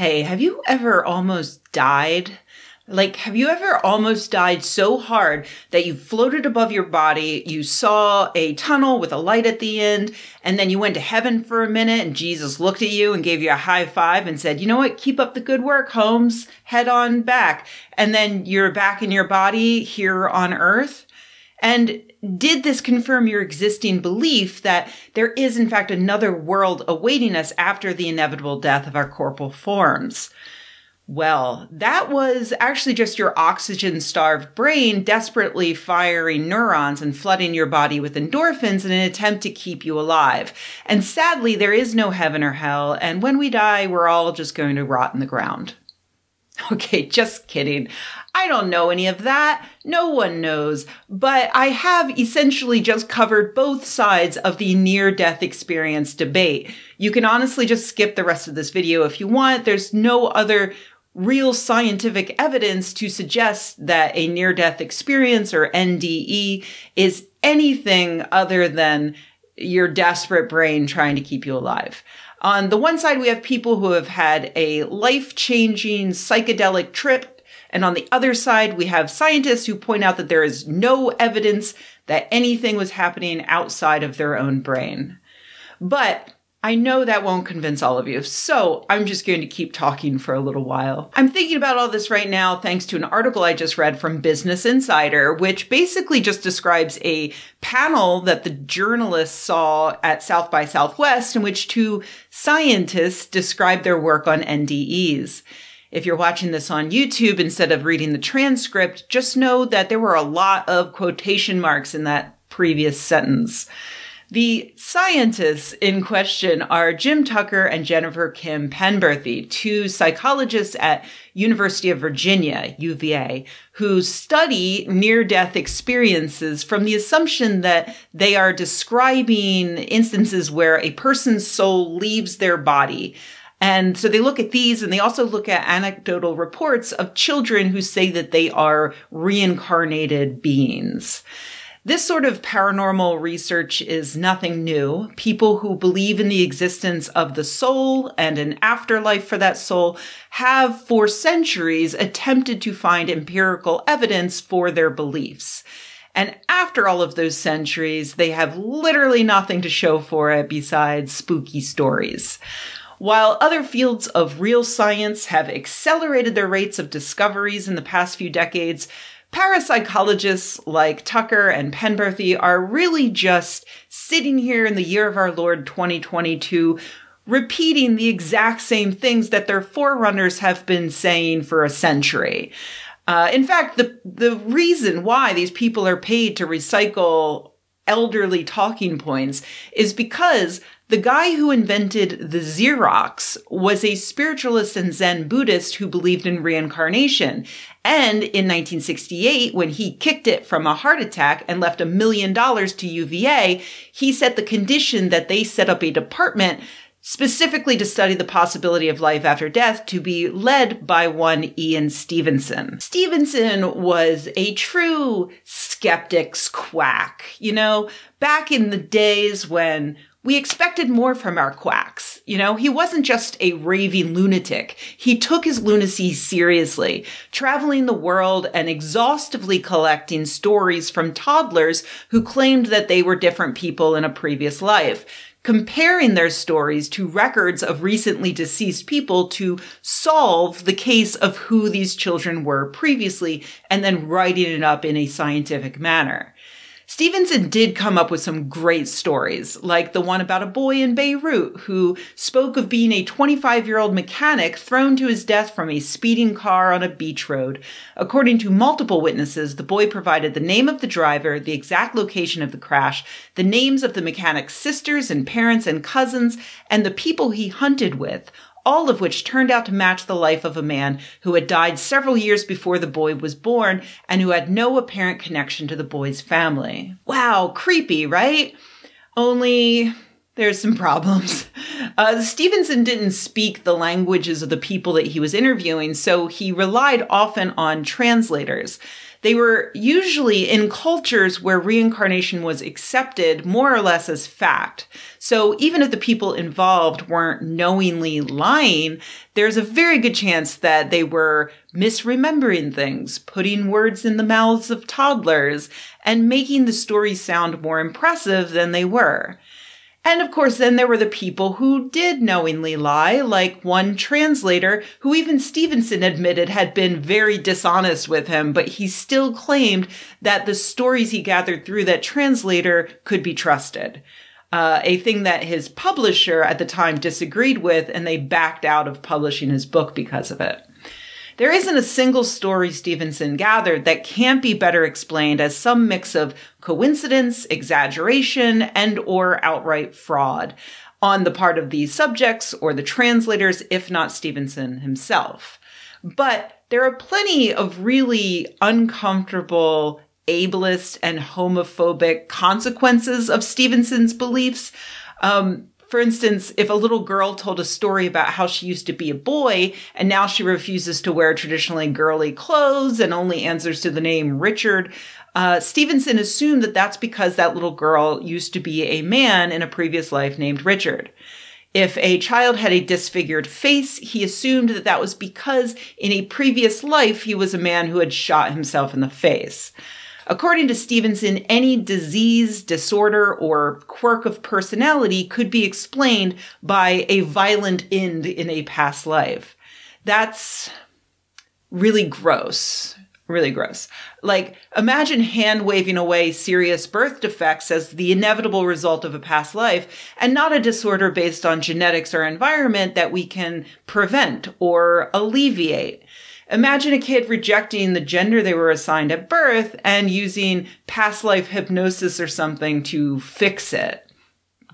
Hey, have you ever almost died? Like, have you ever almost died so hard that you floated above your body, you saw a tunnel with a light at the end, and then you went to heaven for a minute and Jesus looked at you and gave you a high five and said, you know what? Keep up the good work, Holmes. Head on back. And then you're back in your body here on earth. And did this confirm your existing belief that there is, in fact, another world awaiting us after the inevitable death of our corporal forms? Well, that was actually just your oxygen starved brain desperately firing neurons and flooding your body with endorphins in an attempt to keep you alive. And sadly, there is no heaven or hell, and when we die, we're all just going to rot in the ground. Okay, just kidding. I don't know any of that. No one knows. But I have essentially just covered both sides of the near death experience debate. You can honestly just skip the rest of this video if you want. There's no other real scientific evidence to suggest that a near death experience or NDE is anything other than your desperate brain trying to keep you alive. On the one side, we have people who have had a life changing psychedelic trip and on the other side, we have scientists who point out that there is no evidence that anything was happening outside of their own brain. But I know that won't convince all of you, so I'm just going to keep talking for a little while. I'm thinking about all this right now thanks to an article I just read from Business Insider, which basically just describes a panel that the journalists saw at South by Southwest in which two scientists described their work on NDEs. If you're watching this on YouTube instead of reading the transcript, just know that there were a lot of quotation marks in that previous sentence. The scientists in question are Jim Tucker and Jennifer Kim Penberthy, two psychologists at University of Virginia, UVA, who study near-death experiences from the assumption that they are describing instances where a person's soul leaves their body and so they look at these and they also look at anecdotal reports of children who say that they are reincarnated beings. This sort of paranormal research is nothing new. People who believe in the existence of the soul and an afterlife for that soul have for centuries attempted to find empirical evidence for their beliefs. And after all of those centuries, they have literally nothing to show for it besides spooky stories. While other fields of real science have accelerated their rates of discoveries in the past few decades, parapsychologists like Tucker and Penberthy are really just sitting here in the year of our Lord 2022 repeating the exact same things that their forerunners have been saying for a century. Uh, in fact, the the reason why these people are paid to recycle elderly talking points is because the guy who invented the Xerox was a spiritualist and Zen Buddhist who believed in reincarnation. And in 1968, when he kicked it from a heart attack and left a million dollars to UVA, he set the condition that they set up a department specifically to study the possibility of life after death to be led by one Ian Stevenson. Stevenson was a true skeptic's quack. You know, back in the days when we expected more from our quacks. You know, he wasn't just a raving lunatic. He took his lunacy seriously, traveling the world and exhaustively collecting stories from toddlers who claimed that they were different people in a previous life, comparing their stories to records of recently deceased people to solve the case of who these children were previously, and then writing it up in a scientific manner. Stevenson did come up with some great stories, like the one about a boy in Beirut who spoke of being a 25 year old mechanic thrown to his death from a speeding car on a beach road. According to multiple witnesses, the boy provided the name of the driver, the exact location of the crash, the names of the mechanic's sisters and parents and cousins, and the people he hunted with, all of which turned out to match the life of a man who had died several years before the boy was born and who had no apparent connection to the boy's family. Wow, creepy, right? Only there's some problems. Uh, Stevenson didn't speak the languages of the people that he was interviewing, so he relied often on translators. They were usually in cultures where reincarnation was accepted more or less as fact. So even if the people involved weren't knowingly lying, there's a very good chance that they were misremembering things, putting words in the mouths of toddlers, and making the stories sound more impressive than they were. And of course, then there were the people who did knowingly lie, like one translator who even Stevenson admitted had been very dishonest with him, but he still claimed that the stories he gathered through that translator could be trusted. Uh, a thing that his publisher at the time disagreed with, and they backed out of publishing his book because of it. There isn't a single story Stevenson gathered that can't be better explained as some mix of coincidence, exaggeration, and or outright fraud on the part of the subjects or the translators, if not Stevenson himself. But there are plenty of really uncomfortable, ableist, and homophobic consequences of Stevenson's beliefs. Um, for instance, if a little girl told a story about how she used to be a boy and now she refuses to wear traditionally girly clothes and only answers to the name Richard, uh, Stevenson assumed that that's because that little girl used to be a man in a previous life named Richard. If a child had a disfigured face, he assumed that that was because in a previous life he was a man who had shot himself in the face. According to Stevenson, any disease, disorder, or quirk of personality could be explained by a violent end in a past life. That's really gross. Really gross. Like, imagine hand waving away serious birth defects as the inevitable result of a past life and not a disorder based on genetics or environment that we can prevent or alleviate. Imagine a kid rejecting the gender they were assigned at birth and using past life hypnosis or something to fix it.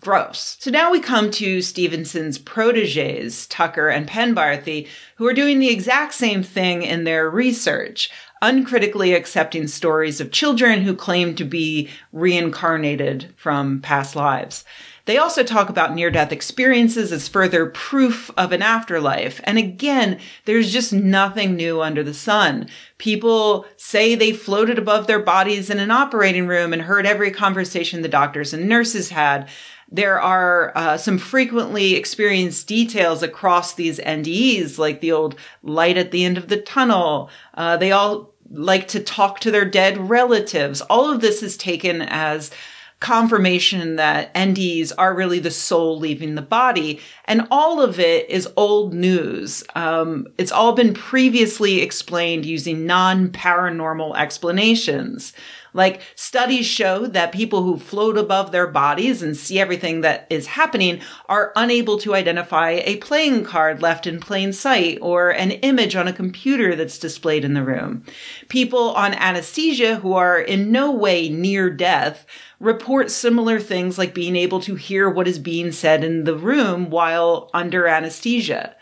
Gross. So now we come to Stevenson's proteges, Tucker and Penberthy, who are doing the exact same thing in their research, uncritically accepting stories of children who claim to be reincarnated from past lives. They also talk about near death experiences as further proof of an afterlife. And again, there's just nothing new under the sun. People say they floated above their bodies in an operating room and heard every conversation the doctors and nurses had. There are uh, some frequently experienced details across these NDEs, like the old light at the end of the tunnel. Uh, they all like to talk to their dead relatives. All of this is taken as confirmation that NDs are really the soul leaving the body. And all of it is old news. Um, it's all been previously explained using non paranormal explanations. Like studies show that people who float above their bodies and see everything that is happening are unable to identify a playing card left in plain sight or an image on a computer that's displayed in the room. People on anesthesia who are in no way near death report similar things like being able to hear what is being said in the room while under anesthesia.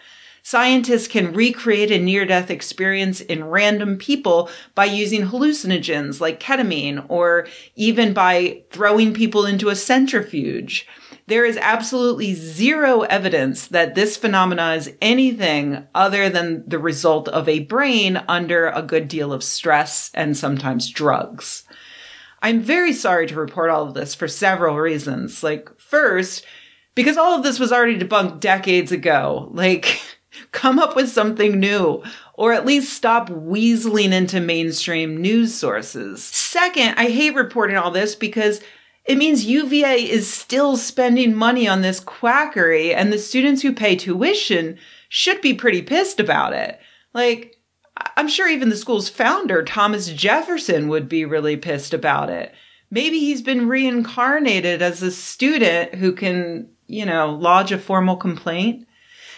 Scientists can recreate a near death experience in random people by using hallucinogens like ketamine or even by throwing people into a centrifuge. There is absolutely zero evidence that this phenomena is anything other than the result of a brain under a good deal of stress and sometimes drugs. I'm very sorry to report all of this for several reasons. Like, first, because all of this was already debunked decades ago. Like, come up with something new, or at least stop weaseling into mainstream news sources. Second, I hate reporting all this because it means UVA is still spending money on this quackery, and the students who pay tuition should be pretty pissed about it. Like, I'm sure even the school's founder, Thomas Jefferson, would be really pissed about it. Maybe he's been reincarnated as a student who can, you know, lodge a formal complaint.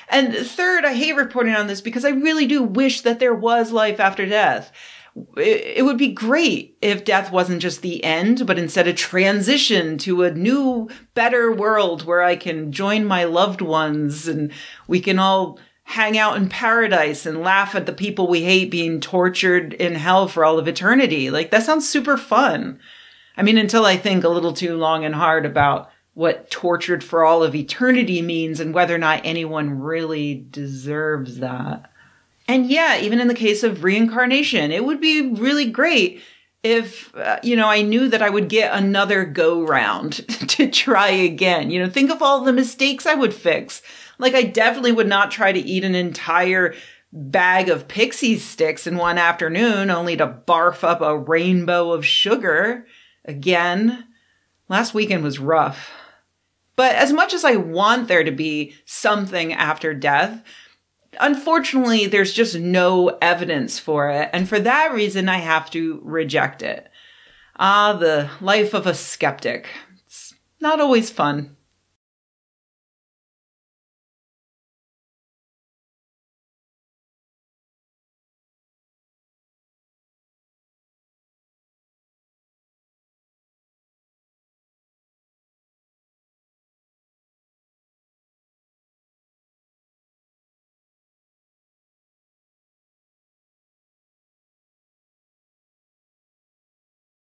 And third, I hate reporting on this because I really do wish that there was life after death. It, would be great if death wasn't just the end, but instead a transition to a new, better world where I can join my loved ones and we can all hang out in paradise and laugh at the people we hate being tortured in hell for all of eternity. Like that sounds super fun. I mean, until I think a little too long and hard about what tortured for all of eternity means and whether or not anyone really deserves that. And yeah, even in the case of reincarnation, it would be really great if, uh, you know, I knew that I would get another go round to try again. You know, think of all the mistakes I would fix. Like, I definitely would not try to eat an entire bag of Pixy Stix in one afternoon only to barf up a rainbow of sugar again. Last weekend was rough. But as much as I want there to be something after death, unfortunately, there's just no evidence for it. And for that reason, I have to reject it. Ah, the life of a skeptic. It's not always fun.